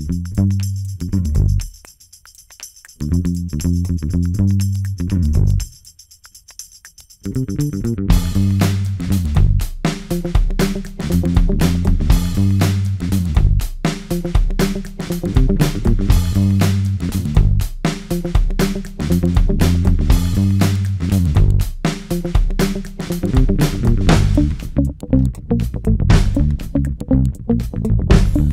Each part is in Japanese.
Thank you. うん。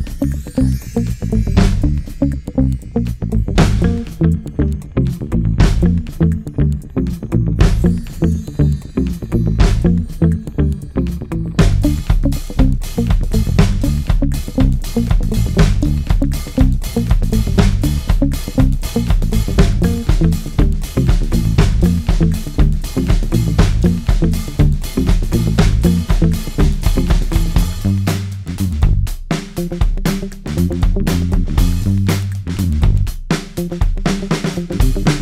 Música